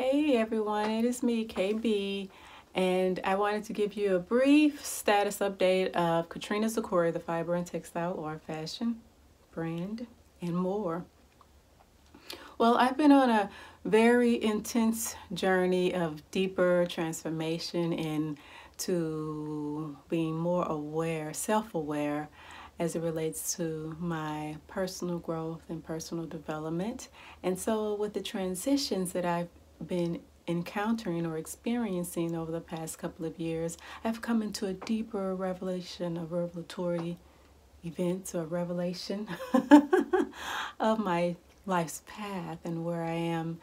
Hey everyone, it is me, KB, and I wanted to give you a brief status update of Katrina Z'Chori, the fiber and textile or fashion brand, and more. Well, I've been on a very intense journey of deeper transformation into being more aware, self-aware as it relates to my personal growth and personal development. And so with the transitions that I've been encountering or experiencing over the past couple of years, I've come into a deeper revelation, a revelatory events or revelation of my life's path and where I am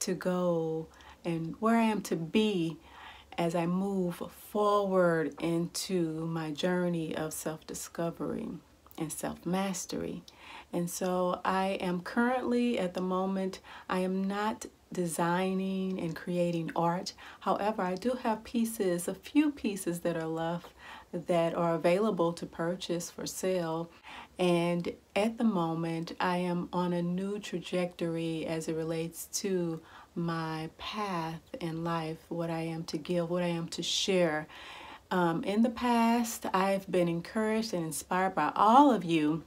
to go and where I am to be as I move forward into my journey of self-discovery and self-mastery. And so I am currently at the moment, I am not designing and creating art. However, I do have pieces, a few pieces that are left that are available to purchase for sale. And at the moment, I am on a new trajectory as it relates to my path in life, what I am to give, what I am to share. Um, in the past, I've been encouraged and inspired by all of you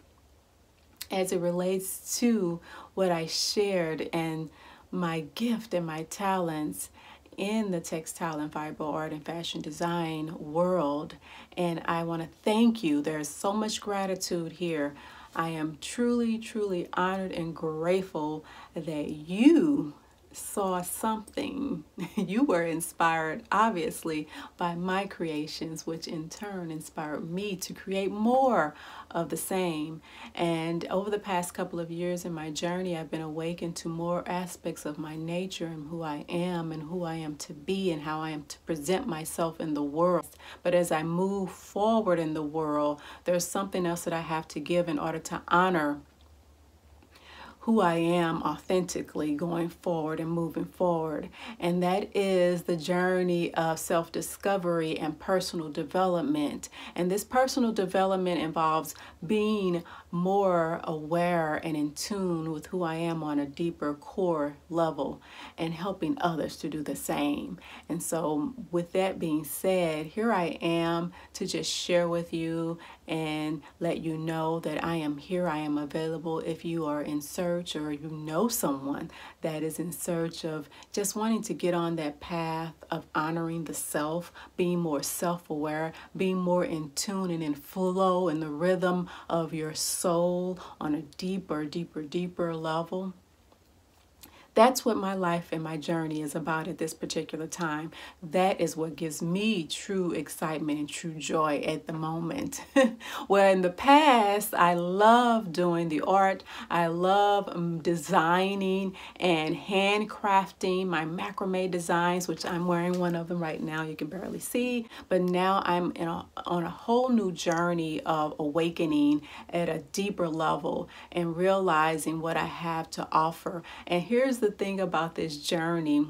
as it relates to what I shared and my gift and my talents in the textile and fiber art and fashion design world. And I want to thank you. There's so much gratitude here. I am truly, truly honored and grateful that you saw something. you were inspired, obviously, by my creations, which in turn inspired me to create more of the same. And over the past couple of years in my journey, I've been awakened to more aspects of my nature and who I am and who I am to be and how I am to present myself in the world. But as I move forward in the world, there's something else that I have to give in order to honor who I am authentically going forward and moving forward. And that is the journey of self discovery and personal development. And this personal development involves being more aware and in tune with who I am on a deeper core level and helping others to do the same. And so, with that being said, here I am to just share with you and let you know that I am here. I am available if you are in search or you know someone that is in search of just wanting to get on that path of honoring the self, being more self aware, being more in tune and in flow in the rhythm of your soul on a deeper, deeper, deeper level. That's what my life and my journey is about at this particular time. That is what gives me true excitement and true joy at the moment. Where in the past, I love doing the art, I love um, designing and handcrafting my macrame designs, which I'm wearing one of them right now. You can barely see, but now I'm a, on a whole new journey of awakening at a deeper level and realizing what I have to offer. And here's the the thing about this journey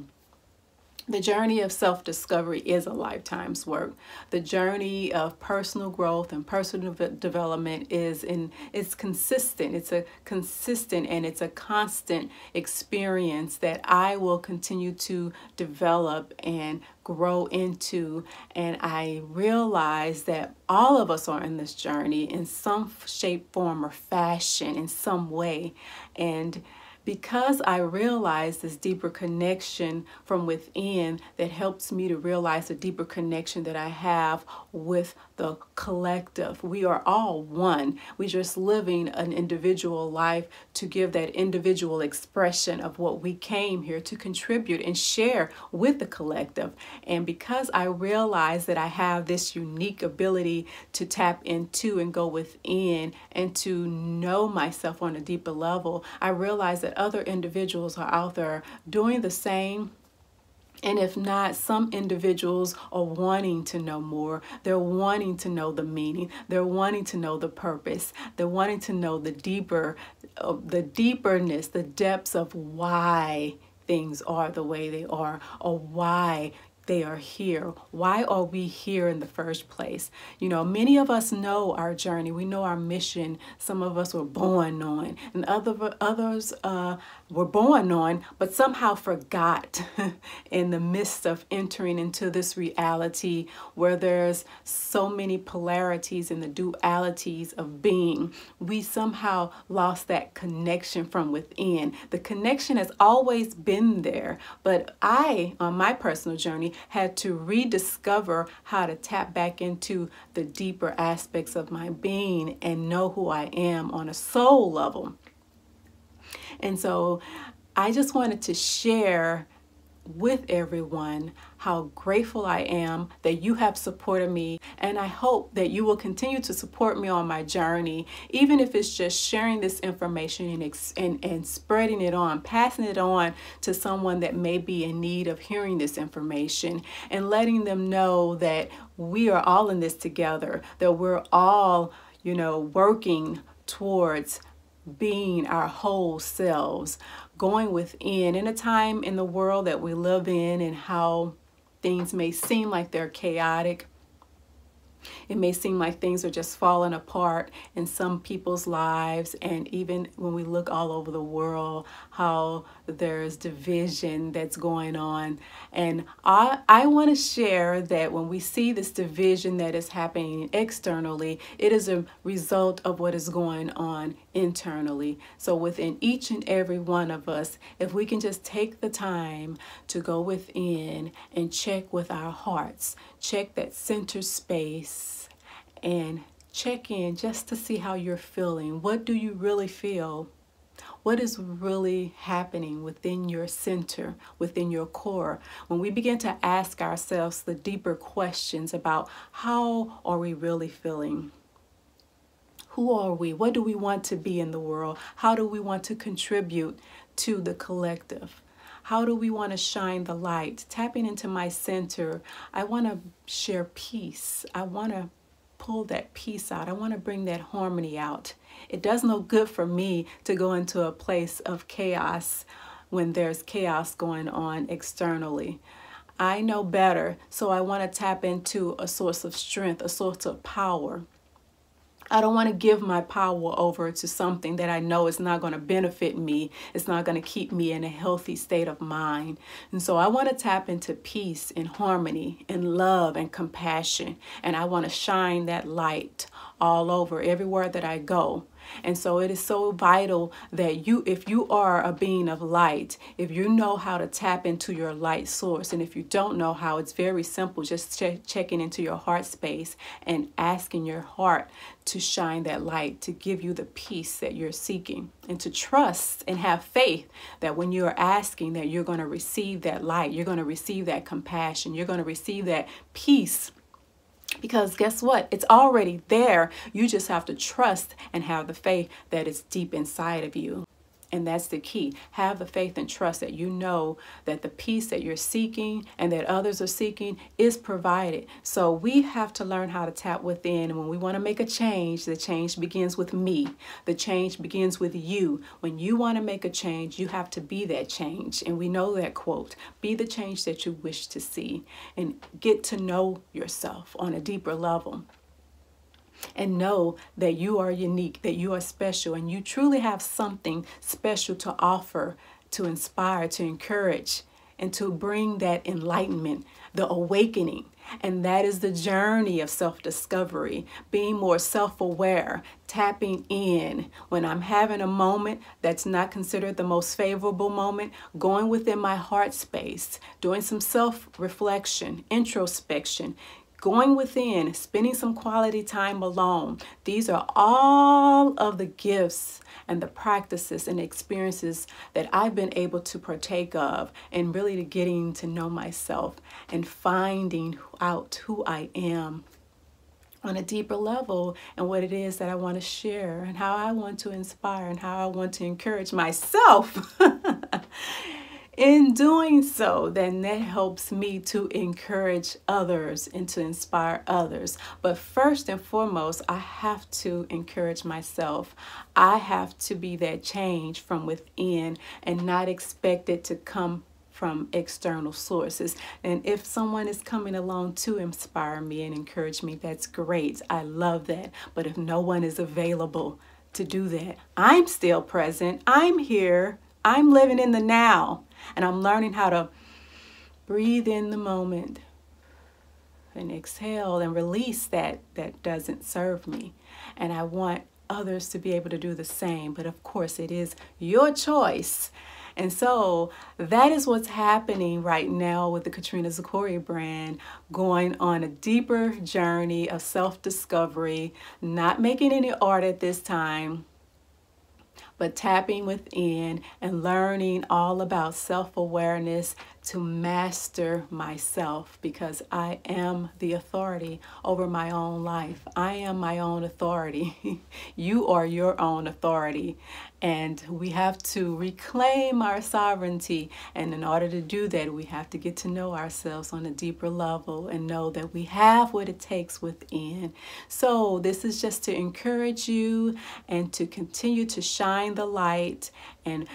the journey of self-discovery is a lifetime's work. The journey of personal growth and personal development is in it's consistent. It's a consistent and it's a constant experience that I will continue to develop and grow into and I realize that all of us are in this journey in some shape, form, or fashion in some way and because I realize this deeper connection from within that helps me to realize the deeper connection that I have with the collective. We are all one. We're just living an individual life to give that individual expression of what we came here to contribute and share with the collective. And because I realize that I have this unique ability to tap into and go within and to know myself on a deeper level, I realize that other individuals are out there doing the same and if not, some individuals are wanting to know more. They're wanting to know the meaning. They're wanting to know the purpose. They're wanting to know the deeper, uh, the deeperness, the depths of why things are the way they are or why they are here. Why are we here in the first place? You know, many of us know our journey. We know our mission. Some of us were born knowing, and other others uh, were born on, but somehow forgot in the midst of entering into this reality where there's so many polarities and the dualities of being. We somehow lost that connection from within. The connection has always been there, but I, on my personal journey, had to rediscover how to tap back into the deeper aspects of my being and know who I am on a soul level. And so I just wanted to share with everyone how grateful I am that you have supported me. And I hope that you will continue to support me on my journey, even if it's just sharing this information and, and, and spreading it on, passing it on to someone that may be in need of hearing this information and letting them know that we are all in this together, that we're all, you know, working towards being our whole selves, going within in a time in the world that we live in and how things may seem like they're chaotic it may seem like things are just falling apart in some people's lives, and even when we look all over the world, how there's division that's going on. And I, I want to share that when we see this division that is happening externally, it is a result of what is going on internally. So within each and every one of us, if we can just take the time to go within and check with our hearts, check that center space and check in just to see how you're feeling. What do you really feel? What is really happening within your center, within your core? When we begin to ask ourselves the deeper questions about how are we really feeling? Who are we? What do we want to be in the world? How do we want to contribute to the collective? How do we want to shine the light? Tapping into my center, I want to share peace. I want to pull that peace out. I want to bring that harmony out. It does no good for me to go into a place of chaos when there's chaos going on externally. I know better, so I want to tap into a source of strength, a source of power. I don't want to give my power over to something that I know is not going to benefit me. It's not going to keep me in a healthy state of mind. And so I want to tap into peace and harmony and love and compassion. And I want to shine that light all over everywhere that I go. And so it is so vital that you, if you are a being of light, if you know how to tap into your light source, and if you don't know how, it's very simple. Just checking into your heart space and asking your heart to shine that light, to give you the peace that you're seeking, and to trust and have faith that when you're asking, that you're going to receive that light, you're going to receive that compassion, you're going to receive that peace because guess what? It's already there. You just have to trust and have the faith that is deep inside of you. And that's the key. Have the faith and trust that you know that the peace that you're seeking and that others are seeking is provided. So we have to learn how to tap within. And when we want to make a change, the change begins with me. The change begins with you. When you want to make a change, you have to be that change. And we know that quote be the change that you wish to see and get to know yourself on a deeper level and know that you are unique, that you are special, and you truly have something special to offer, to inspire, to encourage, and to bring that enlightenment, the awakening. And that is the journey of self discovery, being more self aware, tapping in. When I'm having a moment that's not considered the most favorable moment, going within my heart space, doing some self reflection, introspection, going within, spending some quality time alone. These are all of the gifts and the practices and experiences that I've been able to partake of and really getting to know myself and finding out who I am on a deeper level and what it is that I want to share and how I want to inspire and how I want to encourage myself in doing so, then that helps me to encourage others and to inspire others. But first and foremost, I have to encourage myself. I have to be that change from within and not expect it to come from external sources. And if someone is coming along to inspire me and encourage me, that's great. I love that. But if no one is available to do that, I'm still present. I'm here I'm living in the now and I'm learning how to breathe in the moment and exhale and release that that doesn't serve me. And I want others to be able to do the same. But of course, it is your choice. And so that is what's happening right now with the Katrina Z'Chori brand, going on a deeper journey of self discovery, not making any art at this time, but tapping within and learning all about self awareness to master myself because I am the authority over my own life. I am my own authority. you are your own authority. And we have to reclaim our sovereignty. And in order to do that, we have to get to know ourselves on a deeper level and know that we have what it takes within. So, this is just to encourage you and to continue to shine the light and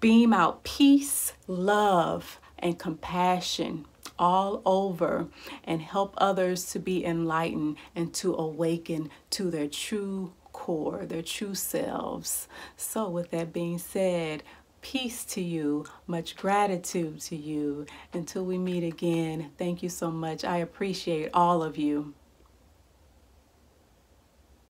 beam out peace, love, and compassion all over and help others to be enlightened and to awaken to their true core, their true selves. So, with that being said, peace to you, much gratitude to you. Until we meet again, thank you so much. I appreciate all of you.